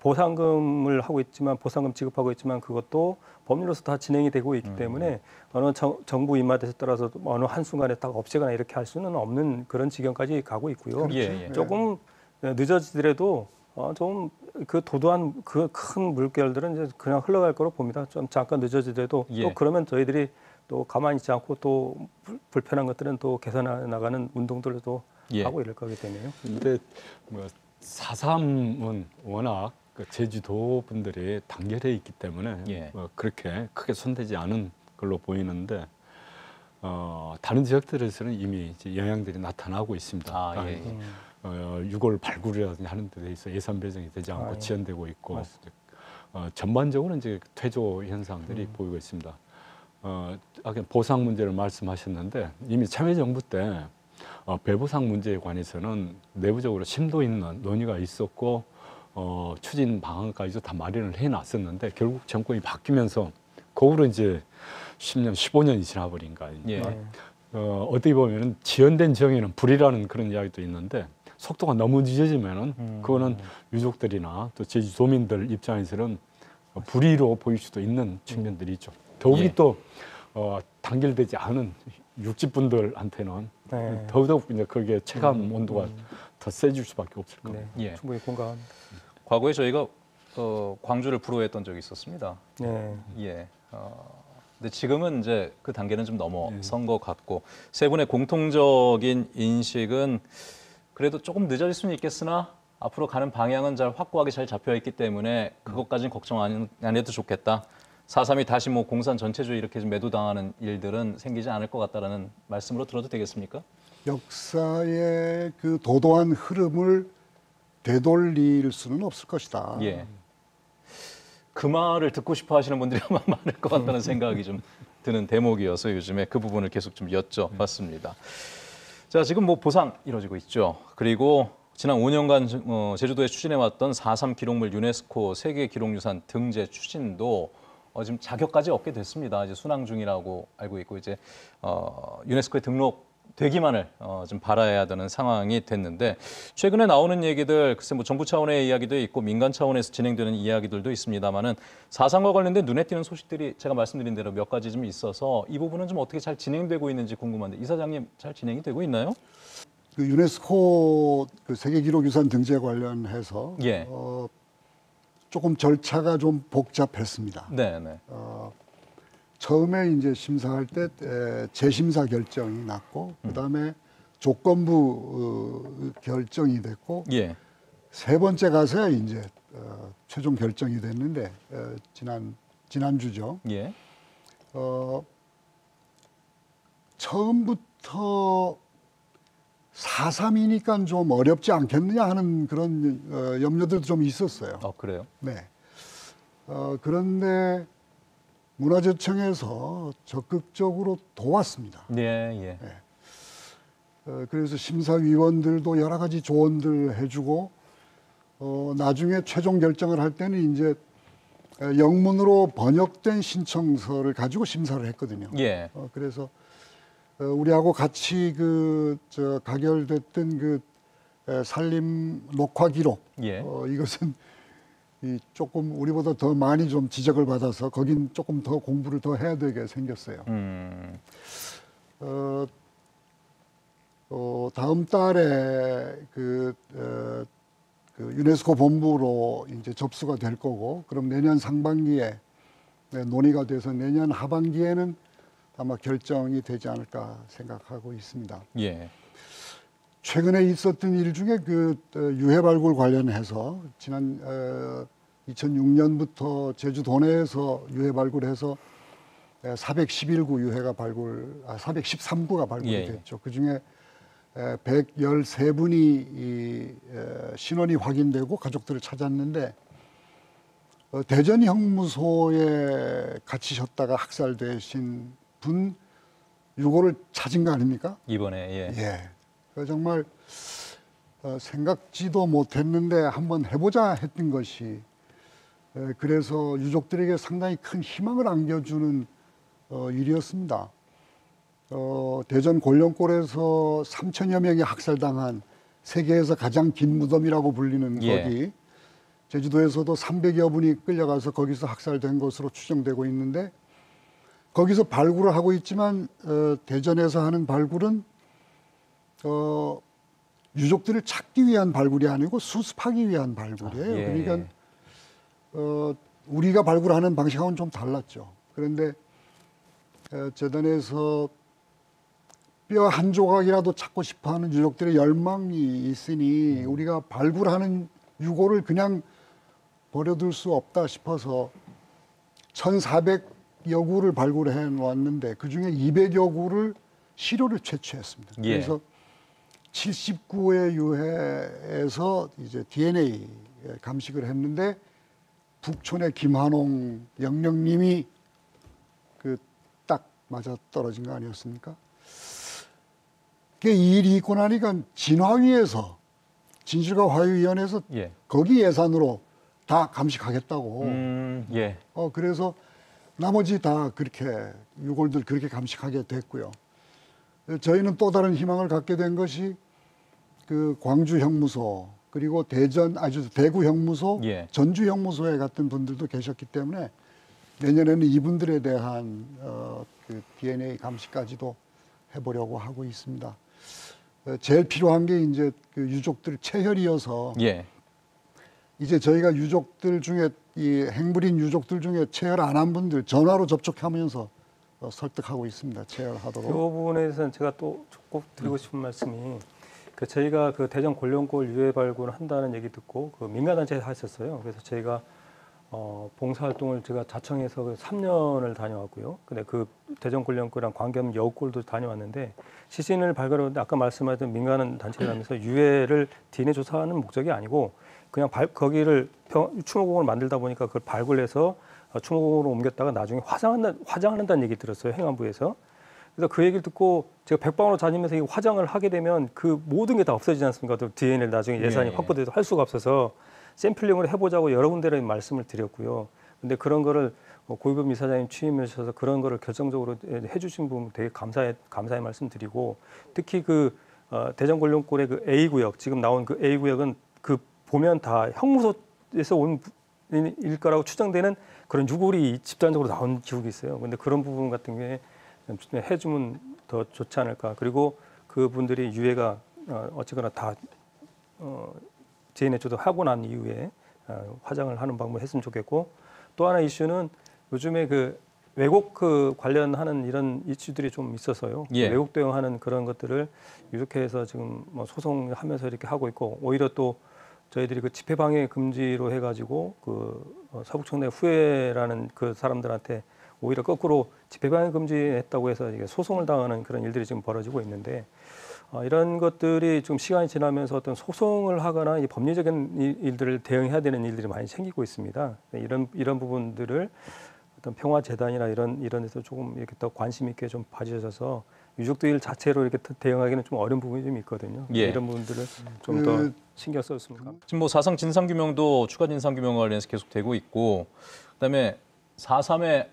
보상금을 하고 있지만 보상금 지급하고 있지만 그것도 법률로서 다 진행이 되고 있기 때문에 어느 정, 정부 입맛에 따라서 어느 한 순간에 딱 없애거나 이렇게 할 수는 없는 그런 지경까지 가고 있고요. 예, 예. 조금 늦어지더라도 어, 좀 그 도도한 그 큰 물결들은 이제 그냥 흘러갈 거로 봅니다. 좀 잠깐 늦어지더라도 예. 또 그러면 저희들이 또 가만히 있지 않고 또 불- 불편한 것들은 또 개선해 나가는 운동들도 예. 하고 이럴 거기 때문에요. 근데 뭐 사삼은 워낙 그 제주도 분들이 단결해 있기 때문에 예. 뭐 그렇게 크게 손대지 않은 걸로 보이는데 어, 다른 지역들에서는 이미 이제 영향들이 나타나고 있습니다. 아, 예, 아니, 예. 어, 6월 발굴이라든지 하는 데 대해서 예산 배정이 되지 않고 아, 예. 지연되고 있고 맞습니다. 어, 전반적으로 이제 퇴조 현상들이 음. 보이고 있습니다. 어, 아까 보상 문제를 말씀하셨는데 이미 참여정부 때 어, 배보상 문제에 관해서는 내부적으로 심도 있는 논의가 있었고 어, 추진 방안까지도 다 마련을 해놨었는데 결국 정권이 바뀌면서 그 후로 이제 10년, 15년이 지나버린 거 아닙니까? 예. 네. 어, 어떻게 보면은 지연된 정의는 불이라는 그런 이야기도 있는데 속도가 너무 늦어지면은 음. 그거는 유족들이나 또 제주도민들 입장에서는 어, 불의로 보일 수도 있는 측면들이 있죠. 더욱이 예. 또 어, 단결되지 않은 육지 분들한테는 네. 더더욱 이제 거기에 체감 온도가 더 세질 수밖에 없을 겁니다. 네, 예. 충분히 공감합니다. 과거에 저희가 어, 광주를 불호했던 적이 있었습니다. 네. 예. 어, 근데 지금은 이제 그 단계는 좀 넘어선 예. 것 같고 세 분의 공통적인 인식은 그래도 조금 늦어질 수는 있겠으나 앞으로 가는 방향은 잘 확고하게 잘 잡혀 있기 때문에 그것까지는 걱정 안, 안 해도 좋겠다. 4.3이 다시 뭐 공산 전체주의 이렇게 좀 매도당하는 일들은 생기지 않을 것 같다라는 말씀으로 들어도 되겠습니까? 역사의 그 도도한 흐름을 되돌릴 수는 없을 것이다. 예. 그 말을 듣고 싶어 하시는 분들이 아마 많을 것 같다는 생각이 좀 드는 대목이어서 요즘에 그 부분을 계속 좀 여쭤봤습니다. 자, 지금 뭐 보상 이루어지고 있죠. 그리고 지난 5년간 어, 제주도에 추진해왔던 4.3 기록물 유네스코 세계 기록유산 등재 추진도 어, 지금 자격까지 얻게 됐습니다. 이제 순항 중이라고 알고 있고 이제 어, 유네스코에 등록 되기만을 어, 좀 바라야 되는 상황이 됐는데 최근에 나오는 얘기들 글쎄 뭐 정부 차원의 이야기도 있고 민간 차원에서 진행되는 이야기들도 있습니다만은 사상과 관련된 눈에 띄는 소식들이 제가 말씀드린 대로 몇 가지 좀 있어서 이 부분은 좀 어떻게 잘 진행되고 있는지 궁금한데 이사장님 잘 진행이 되고 있나요? 그 유네스코 그 세계기록유산 등재 관련해서 예. 어, 조금 절차가 좀 복잡했습니다. 네, 네. 어, 처음에 이제 심사할 때 에, 재심사 결정이 났고 그다음에 조건부 어, 결정이 됐고 예. 세 번째 가서야 이제 어, 최종 결정이 됐는데 어, 지난 지난주죠. 예. 어, 처음부터 4.3이니까 좀 어렵지 않겠느냐 하는 그런 어, 염려들도 좀 있었어요. 어, 그래요? 네. 어, 그런데 문화재청에서 적극적으로 도왔습니다. 예, 예. 어, 그래서 심사위원들도 여러 가지 조언들 해주고 어, 나중에 최종 결정을 할 때는 이제 어, 영문으로 번역된 신청서를 가지고 심사를 했거든요. 예. 어, 그래서 어, 우리하고 같이 그 저 가결됐던 그 에, 산림 녹화 기록 예. 어, 이것은 이 조금 우리보다 더 많이 좀 지적을 받아서 거긴 조금 더 공부를 더 해야 되게 생겼어요. 음. 어, 어, 다음 달에 그, 어, 그 유네스코 본부로 이제 접수가 될 거고, 그럼 내년 상반기에 네, 논의가 돼서 내년 하반기에는 아마 결정이 되지 않을까 생각하고 있습니다. 예. 최근에 있었던 일 중에 그 어, 유해 발굴 관련해서 지난 어, 2006년부터 제주도 내에서 유해 발굴해서 411구 유해가 발굴, 아, 413구가 발굴이 예, 예. 됐죠. 그 중에 113분이 이 에, 신원이 확인되고 가족들을 찾았는데 어, 대전 형무소에 갇히셨다가 학살되신 분 유고를 찾은 거 아닙니까? 이번에 예. 예. 그 정말 어, 생각지도 못했는데 한번 해보자 했던 것이 에, 그래서 유족들에게 상당히 큰 희망을 안겨주는 어, 일이었습니다. 어, 대전 골룡골에서 3천여 명이 학살당한 세계에서 가장 긴 무덤이라고 불리는 예. 거기 제주도에서도 300여 분이 끌려가서 거기서 학살된 것으로 추정되고 있는데 거기서 발굴을 하고 있지만 어, 대전에서 하는 발굴은 어, 유족들을 찾기 위한 발굴이 아니고 수습하기 위한 발굴이에요. 아, 예, 그러니까 예. 어, 우리가 발굴하는 방식하고는 좀 달랐죠. 그런데 어, 재단에서 뼈 한 조각이라도 찾고 싶어하는 유족들의 열망이 있으니 우리가 발굴하는 유고를 그냥 버려둘 수 없다 싶어서 1,400 여 구를 발굴해 놓았는데 그 중에 200여 구를 시료를 채취했습니다. 예. 그래서 79의 유해에서 이제 DNA 감식을 했는데 북촌의 김한홍 영령님이 그 딱 맞아 떨어진 거 아니었습니까? 그 일이 있고 나니까 진화위에서 진실과 화유위원회에서 예. 거기 예산으로 다 감식하겠다고. 음, 예. 어 그래서 나머지 다 그렇게 유골들 그렇게 감식하게 됐고요. 저희는 또 다른 희망을 갖게 된 것이 그 광주 형무소 그리고 대전 아주 대구 형무소, 예. 전주 형무소에 갔던 분들도 계셨기 때문에 내년에는 이분들에 대한 어, 그 DNA 감식까지도 해보려고 하고 있습니다. 어, 제일 필요한 게 이제 그 유족들 체혈이어서 예. 이제 저희가 유족들 중에 이 행불인 유족들 중에 체혈 안한 분들 전화로 접촉하면서 어, 설득하고 있습니다. 이 체혈하도록. 부분에서는 제가 또 꼭 드리고 싶은 말씀이 그 저희가 그 대전 골룡골 유해 발굴을 한다는 얘기 듣고 그 민간단체에 하셨어요. 그래서 저희가 어, 봉사활동을 제가 자청해서 그 3년을 다녀왔고요. 근데 그 대전 골룡골이랑 광겸 여우골도 다녀왔는데 시신을 발굴하는데 아까 말씀하신 민간 단체라면서 유해를 DNA 조사하는 목적이 아니고 그냥 발, 거기를 병, 추모공을 만들다 보니까 그걸 발굴해서 어, 추모공으로 옮겼다가 나중에 화장한다, 화장한다는 얘기 들었어요. 행안부에서. 그래서 그 얘기를 듣고 제가 백방으로 다니면서 이 화장을 하게 되면 그 모든 게 다 없어지지 않습니까? 또 DNA를 나중에 예산이 예. 확보돼서 할 수가 없어서 샘플링을 해보자고 여러 군데를 말씀을 드렸고요. 근데 그런 거를 뭐 고위급 이사장님 취임하셔서 그런 거를 결정적으로 해주신 부분 되게 감사의 감사의 말씀드리고 특히 그 어, 대전 골룡골의 그 A 구역 지금 나온 그 A 구역은 그 보면 다 형무소에서 온 부- 일 거라고 추정되는 그런 유골이 집단적으로 나온 기록이 있어요. 근데 그런 부분 같은 경우에 좀 해주면 더 좋지 않을까. 그리고 그분들이 유해가 어, 어쨌거나 다 어, DNA 조도 하고 난 이후에 어, 화장을 하는 방법을 했으면 좋겠고 또 하나 이슈는 요즘에 그 왜곡 그 관련하는 이런 이슈들이 좀 있어서요. 예. 왜곡 대응하는 그런 것들을 유족회에서 지금 뭐 소송하면서 이렇게 하고 있고 오히려 또 저희들이 그 집회 방해 금지로 해가지고 그 어, 서북청내 후회라는 그 사람들한테 오히려 거꾸로 집회 방해 금지했다고 해서 이게 소송을 당하는 그런 일들이 지금 벌어지고 있는데 어, 이런 것들이 좀 시간이 지나면서 어떤 소송을 하거나 이 법리적인 일- 일들을 대응해야 되는 일들이 많이 생기고 있습니다. 네, 이런 이런 부분들을 어떤 평화 재단이나 이런 이런 데서 조금 이렇게 더 관심 있게 좀 봐주셔서 유족들 일 자체로 이렇게 대응하기는 좀 어려운 부분이 좀 있거든요. 예. 이런 부분들을 좀더 그- 신경 썼으면 합니다. 지금 뭐 사상 진상 규명도 추가 진상 규명과 관련해서 계속 되고 있고 그다음에 4.3에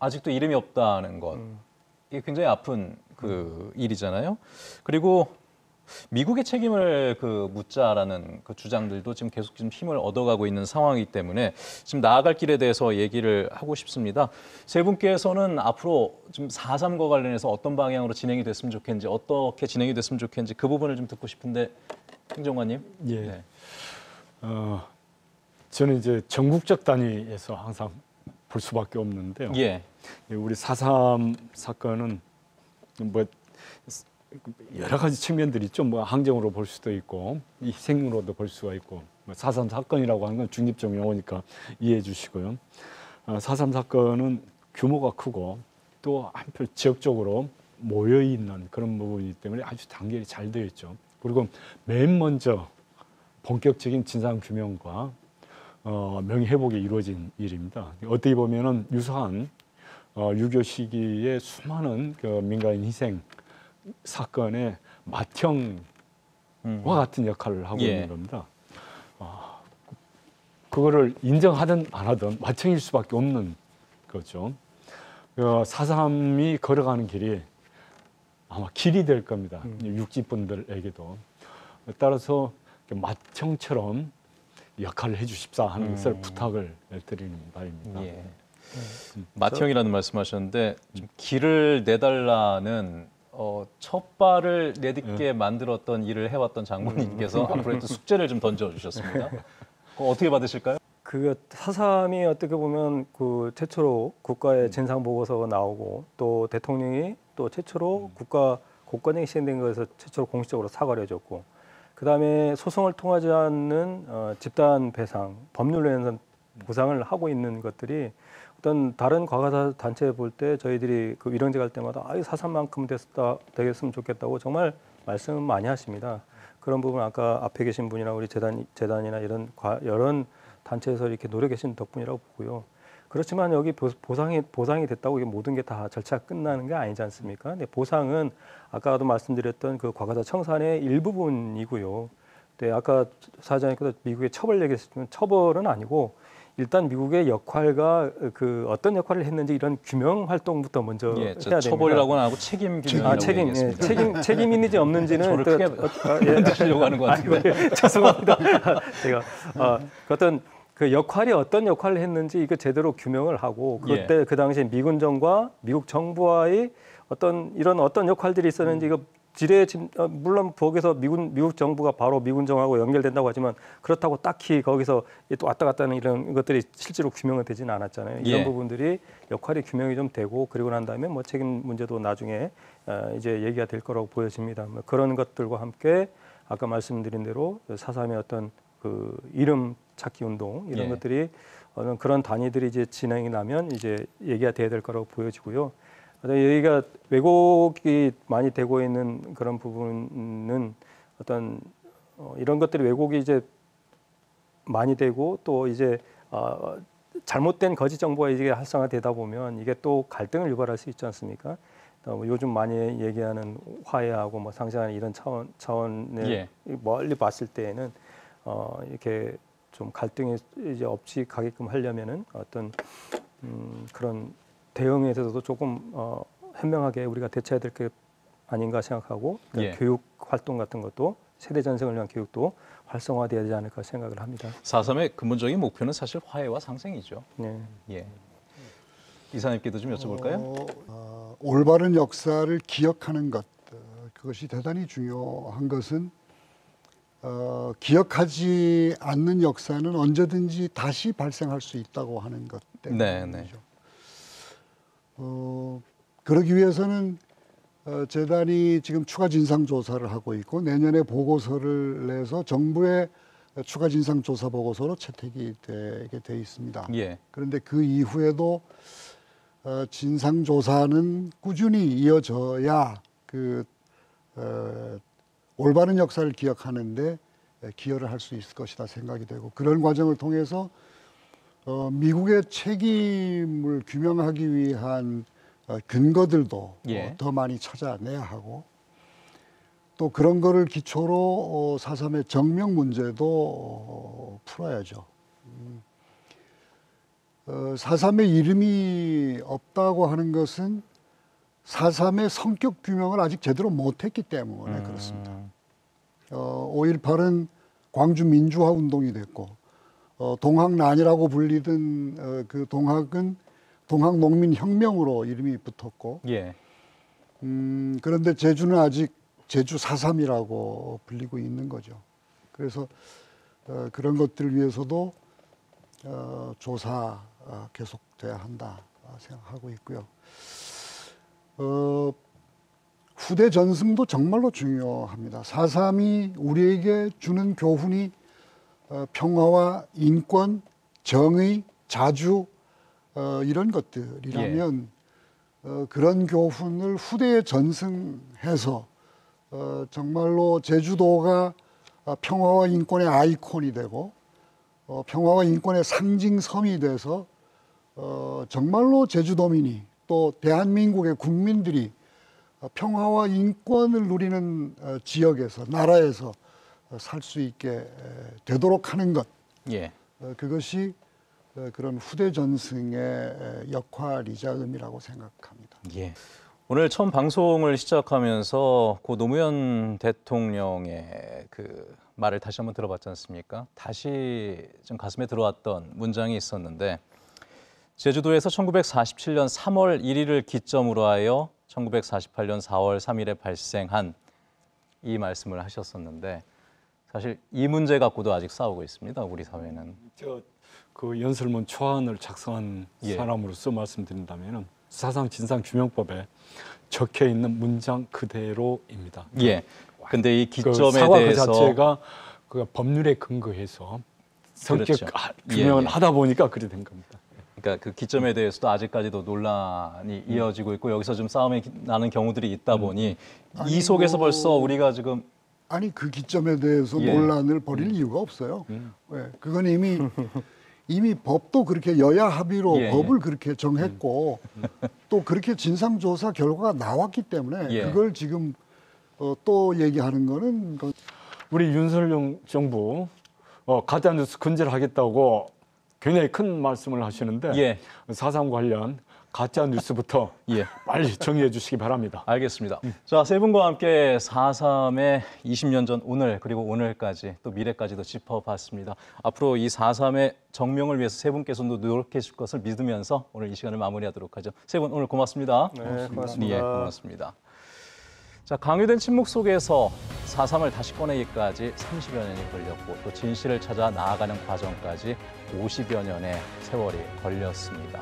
아직도 이름이 없다는 것 이게 굉장히 아픈 그 일이잖아요. 그리고 미국의 책임을 그 묻자라는 그 주장들도 지금 계속 지금 힘을 얻어가고 있는 상황이기 때문에 지금 나아갈 길에 대해서 얘기를 하고 싶습니다. 세 분께서는 앞으로 지금 4.3과 관련해서 어떤 방향으로 진행이 됐으면 좋겠는지 어떻게 진행이 됐으면 좋겠는지 그 부분을 좀 듣고 싶은데 행정관님. 예. 네. 어, 저는 이제 전국적 단위에서 항상 볼 수밖에 없는데요. 예. 예, 우리 4.3 사건은 뭐 여러 가지 측면들이 있죠. 뭐 항쟁으로 볼 수도 있고 이 희생으로도 볼 수가 있고 뭐4.3 사건이라고 하는 건 중립적 용어니까 이해해 주시고요. 어, 4.3 사건은 규모가 크고 또 한편 지역적으로 모여 있는 그런 부분이기 때문에 아주 단결이 잘 되어 있죠. 그리고 맨 먼저 본격적인 진상 규명과 어, 명예 회복이 이루어진 일입니다. 어떻게 보면은 유사한 어, 6.25 시기에 수많은 그 민간인 희생 사건의 맏형과 음. 같은 역할을 하고 예. 있는 겁니다. 어, 그거를 인정하든 안 하든 맏형일 수밖에 없는 거죠. 그 사삼이 걸어가는 길이 아마 길이 될 겁니다. 육지분들에게도 따라서 그 맏형처럼 역할을 해주십사 하는 음. 것을 부탁을 드리는 바입니다. 예. 맏형이라는 말씀하셨는데 좀 길을 내달라는 어, 첫 발을 내딛게 만들었던 일을 해왔던 장모님께서 앞으로 또 숙제를 좀 던져주셨습니다. 그거 어떻게 받으실까요? 그 사삼이 어떻게 보면 그 최초로 국가의 진상 보고서가 나오고 또 대통령이 또 최초로 국가 국권이 시행된 것에서 최초로 공식적으로 사과를 해줬고 그 다음에 소송을 통하지 않는 어, 집단 배상 법률에서 보상을 하고 있는 것들이 어떤 다른 과거사 단체 볼 때 저희들이 그 위령제 갈 때마다 아유 사삼만큼 됐다 되겠으면 좋겠다고 정말 말씀을 많이 하십니다. 그런 부분 아까 앞에 계신 분이나 우리 재단 재단이나 이런 과, 여러 단체에서 이렇게 노력 계신 덕분이라고 보고요. 그렇지만 여기 보- 보상이 보상이 됐다고 이게 모든 게 다 절차가 끝나는 게 아니지 않습니까? 근데 보상은 아까도 말씀드렸던 그 과거사 청산의 일부분이고요. 네, 아까 사장님께서 미국의 처벌 얘기했지만 처벌은 아니고 일단 미국의 역할과 그 어떤 역할을 했는지 이런 규명 활동부터 먼저 예, 해야 저 됩니다. 처벌이라고는 안 하고 책임 규명이라고 아, 책임, 예. 책임, 책임 있는지 없는지는 저를 또- 크게 어, 아, 예. 흔드시려고 하는 것 같은데. 예, 죄송합니다. 제가 어, 그 어떤 그 역할이 어떤 역할을 했는지 이거 제대로 규명을 하고 예. 그때 그 당시에 미군정과 미국 정부와의 어떤 이런 어떤 역할들이 있었는지 이거 지뢰 진- 어, 물론 거기서 미군 미국 정부가 바로 미군정하고 연결된다고 하지만 그렇다고 딱히 거기서 또 왔다 갔다 하는 이런 것들이 실제로 규명은 되지는 않았잖아요. 이런 예. 부분들이 역할이 규명이 좀 되고 그리고 난 다음에 뭐 책임 문제도 나중에 어, 이제 얘기가 될 거라고 보여집니다. 뭐 그런 것들과 함께 아까 말씀드린 대로 사삼의 어떤 그 이름 찾기 운동 이런 예. 것들이 어느 그런 단위들이 이제 진행이 나면 이제 얘기가 돼야 될 거라고 보여지고요. 여기가 왜곡이 많이 되고 있는 그런 부분은 어떤 어, 이런 것들이 왜곡이 이제 많이 되고 또 이제 어, 잘못된 거짓 정보가 이게 활성화되다 보면 이게 또 갈등을 유발할 수 있지 않습니까? 어, 뭐 요즘 많이 얘기하는 화해하고 뭐 상생하는 이런 차원 차원에 예. 멀리 봤을 때에는 어, 이렇게 좀 갈등이 이제 없이 가게끔 하려면은 어떤 음, 그런 대응에 대해서도 조금 어, 현명하게 우리가 대처해야 될 게 아닌가 생각하고 그 예. 교육 활동 같은 것도 세대 전승을 위한 교육도 활성화돼야 되지 않을까 생각을 합니다. 4.3의 근본적인 목표는 사실 화해와 상생이죠. 네. 예. 이사님께도 좀 여쭤볼까요? 어, 어, 올바른 역사를 기억하는 것 어, 그것이 대단히 중요한 것은 어, 기억하지 않는 역사는 언제든지 다시 발생할 수 있다고 하는 것 네, 때문이죠. 네. 어, 그러기 위해서는 어, 재단이 지금 추가 진상 조사를 하고 있고 내년에 보고서를 내서 정부의 추가 진상 조사 보고서로 채택이 되게 돼 있습니다. 예. 그런데 그 이후에도 어, 진상 조사는 꾸준히 이어져야 그 어, 올바른 역사를 기억하는데 기여를 할 수 있을 것이다 생각이 되고 그런 과정을 통해서 어, 미국의 책임을 규명하기 위한 어, 근거들도 예. 어, 더 많이 찾아내야 하고 또 그런 거를 기초로 어, 4.3의 정명 문제도 어, 풀어야죠. 음. 어, 4.3의 이름이 없다고 하는 것은 4.3의 성격 규명을 아직 제대로 못했기 때문에 그렇습니다. 음, 어, 5.18은 광주 민주화 운동이 됐고 어, 동학난이라고 불리던 어, 그 동학은 동학농민혁명으로 이름이 붙었고 예. 음, 그런데 제주는 아직 제주 4.3이라고 불리고 있는 거죠. 그래서 어, 그런 것들을 위해서도 어, 조사 어, 계속돼야 한다 생각하고 있고요. 어, 후대 전승도 정말로 중요합니다. 4.3이 우리에게 주는 교훈이 어, 평화와 인권, 정의, 자주 어, 이런 것들이라면 어, 그런 교훈을 후대에 전승해서 어, 정말로 제주도가 어, 평화와 인권의 아이콘이 되고 어, 평화와 인권의 상징 섬이 돼서 어, 정말로 제주도민이 또 대한민국의 국민들이 어, 평화와 인권을 누리는 어, 지역에서 나라에서 어, 살 수 있게 에, 되도록 하는 것 예. 어, 그것이 어, 그런 후대 전승의 에, 역할이자 의미라고 생각합니다. 예. 오늘 처음 방송을 시작하면서 고 노무현 대통령의 그 말을 다시 한번 들어봤지 않습니까? 다시 좀 가슴에 들어왔던 문장이 있었는데 제주도에서 1947년 3월 1일을 기점으로 하여 1948년 4월 3일에 발생한 이 말씀을 하셨었는데 사실 이 문제 갖고도 아직 싸우고 있습니다. 우리 사회는. 저 그 연설문 초안을 작성한 예. 사람으로서 말씀드린다면은 사상 진상 규명법에 적혀 있는 문장 그대로입니다. 예. 근데 이그 기점에 사과 대해서 그 자체가 그 법률에 근거해서 성격 그렇죠. 아, 예, 규명을 예. 하다 보니까 그래 된 겁니다. 그러니까 그 기점에 대해서도 아직까지도 논란이 이어지고 있고 여기서 좀 싸움이 기- 나는 경우들이 있다 보니 아니, 이 속에서 뭐- 벌써 우리가 지금 아니 그 기점에 대해서 예. 논란을 벌일 이유가 없어요. 음. 왜? 그건 이미 이미 법도 그렇게 여야 합의로 예, 법을 그렇게 정했고 또 그렇게 진상 조사 결과가 나왔기 때문에 예. 그걸 지금 어, 또 얘기하는 거는 그- 우리 윤석열 정부 어, 가짜 뉴스 근절하겠다고 굉장히 큰 말씀을 하시는데 예. 사상 관련 가짜 뉴스부터 예. 빨리 정리해 주시기 바랍니다. 알겠습니다. 자, 세 분과 함께 4.3의 20년 전 오늘 그리고 오늘까지 또 미래까지도 짚어봤습니다. 앞으로 이 4.3의 정명을 위해서 세 분께서도 노력해 주실 것을 믿으면서 오늘 이 시간을 마무리하도록 하죠. 세 분 오늘 고맙습니다. 네, 고맙습니다. 예, 고맙습니다. 자, 강요된 침묵 속에서 4.3을 다시 꺼내기까지 30여 년이 걸렸고 또 진실을 찾아 나아가는 과정까지 50여 년의 세월이 걸렸습니다.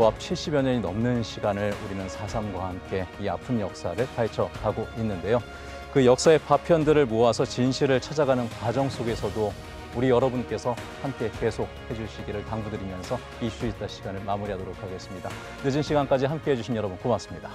부합 70여 년이 넘는 시간을 우리는 4.3과 함께 이 아픈 역사를 파헤쳐 가고 있는데요. 그 역사의 파편들을 모아서 진실을 찾아가는 과정 속에서도 우리 여러분께서 함께 계속 해주시기를 당부드리면서 이슈 있다 시간을 마무리하도록 하겠습니다. 늦은 시간까지 함께 해주신 여러분 고맙습니다.